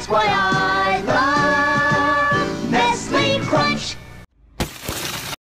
Esquire.